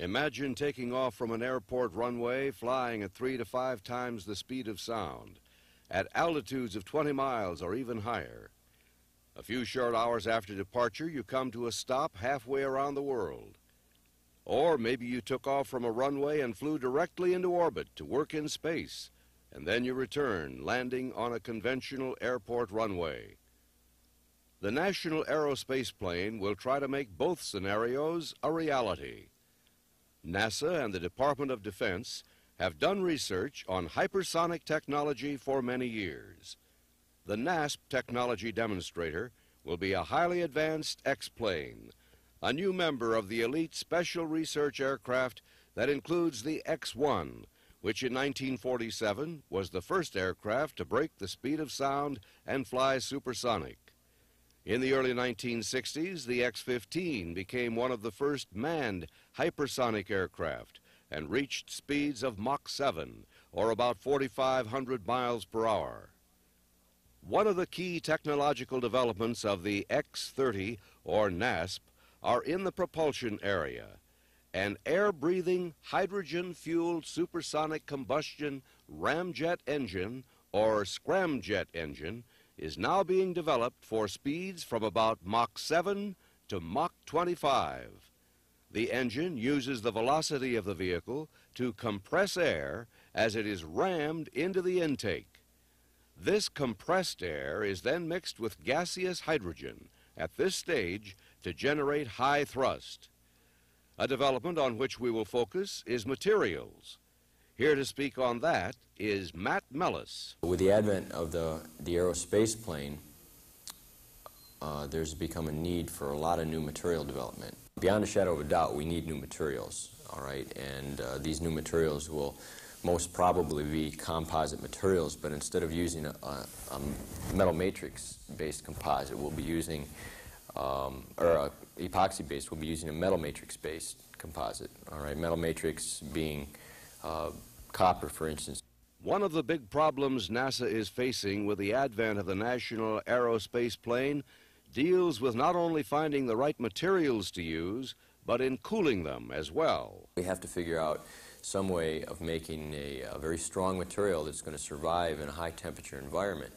Imagine taking off from an airport runway flying at three to five times the speed of sound, at altitudes of 20 miles or even higher. A few short hours after departure, you come to a stop halfway around the world. Or maybe you took off from a runway and flew directly into orbit to work in space, and then you return, landing on a conventional airport runway. The National Aerospace Plane will try to make both scenarios a reality. NASA and the Department of Defense have done research on hypersonic technology for many years. The NASP technology demonstrator will be a highly advanced X-plane, a new member of the elite special research aircraft that includes the X-1, which in 1947 was the first aircraft to break the speed of sound and fly supersonic. In the early 1960s, the X-15 became one of the first manned hypersonic aircraft and reached speeds of Mach 7, or about 4,500 miles per hour. One of the key technological developments of the X-30, or NASP, are in the propulsion area. An air-breathing, hydrogen-fueled supersonic combustion ramjet engine, or scramjet engine, is now being developed for speeds from about Mach 7 to Mach 25. The engine uses the velocity of the vehicle to compress air as it is rammed into the intake. This compressed air is then mixed with gaseous hydrogen at this stage to generate high thrust. A development on which we will focus is materials. Here to speak on that is Matt Melis. With the advent of the, the aerospace plane, uh, there's become a need for a lot of new material development. Beyond a shadow of a doubt, we need new materials, all right? And uh, these new materials will most probably be composite materials, but instead of using a, a, a metal matrix-based composite, we'll be using, um, or epoxy-based, we'll be using a metal matrix-based composite, all right? Metal matrix being uh, copper, for instance. One of the big problems NASA is facing with the advent of the National Aerospace Plane deals with not only finding the right materials to use, but in cooling them as well. We have to figure out some way of making a, a very strong material that's going to survive in a high temperature environment.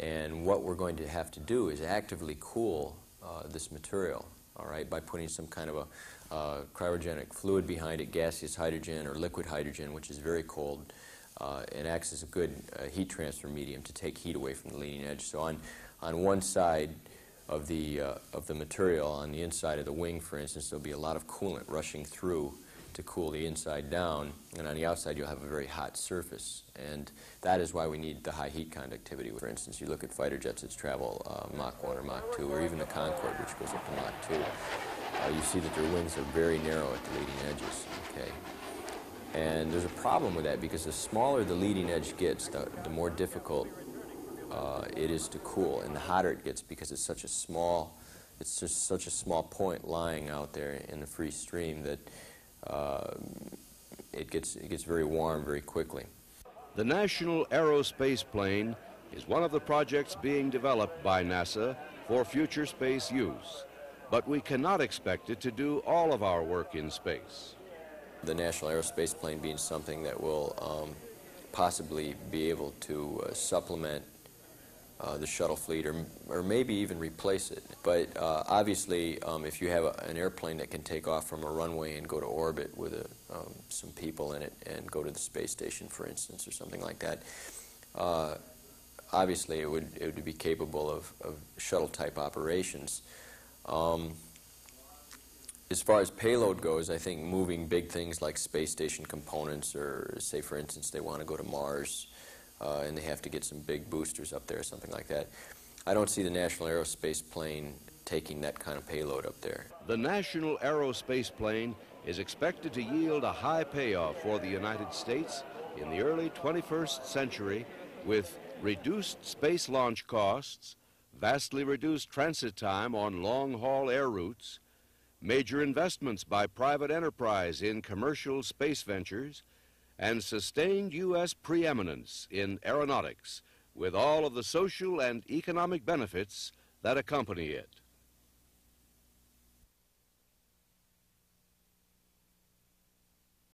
And what we're going to have to do is actively cool uh, this material, all right, by putting some kind of a uh, cryogenic fluid behind it, gaseous hydrogen or liquid hydrogen, which is very cold, uh, and acts as a good uh, heat transfer medium to take heat away from the leading edge. So on, on one side of the, uh, of the material, on the inside of the wing, for instance, there'll be a lot of coolant rushing through to cool the inside down, and on the outside you'll have a very hot surface. And that is why we need the high heat conductivity. For instance, you look at fighter jets that travel uh, Mach 1 or Mach 2, or even the Concorde, which goes up to Mach 2 uh, you see that their wings are very narrow at the leading edges, okay? And there's a problem with that because the smaller the leading edge gets, the, the more difficult uh, it is to cool, and the hotter it gets because it's such a small, it's just such a small point lying out there in the free stream that uh, it gets it gets very warm very quickly. The National Aerospace Plane is one of the projects being developed by NASA for future space use but we cannot expect it to do all of our work in space. The National Aerospace Plane being something that will um, possibly be able to uh, supplement uh, the shuttle fleet or, or maybe even replace it. But uh, obviously, um, if you have a, an airplane that can take off from a runway and go to orbit with a, um, some people in it and go to the space station, for instance, or something like that, uh, obviously it would, it would be capable of, of shuttle-type operations. Um, as far as payload goes, I think moving big things like space station components, or say, for instance, they want to go to Mars uh, and they have to get some big boosters up there or something like that. I don't see the National Aerospace Plane taking that kind of payload up there. The National Aerospace Plane is expected to yield a high payoff for the United States in the early 21st century with reduced space launch costs, vastly reduced transit time on long-haul air routes, major investments by private enterprise in commercial space ventures, and sustained U.S. preeminence in aeronautics with all of the social and economic benefits that accompany it.